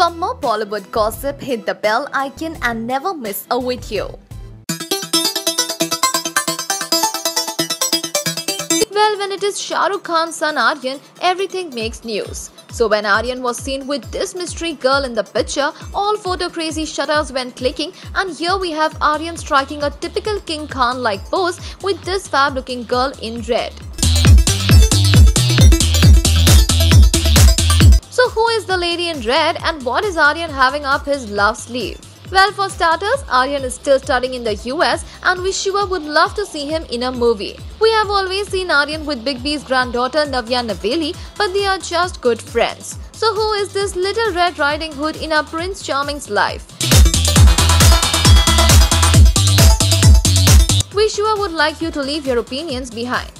For more Bollywood gossip, hit the bell icon and never miss a video. Well, when it is Shah Rukh Khan's son Aryan, everything makes news. So when Aryan was seen with this mystery girl in the picture, all photo crazy shutters went clicking and here we have Aryan striking a typical King Khan like pose with this fab looking girl in red. Lady in red and what is Aryan having up his love sleeve? Well, for starters, Aryan is still studying in the US and we sure would love to see him in a movie. We have always seen Aryan with Big B's granddaughter Navya Naveli, but they are just good friends. So who is this little Red Riding Hood in our Prince Charming's life? Sure would like you to leave your opinions behind.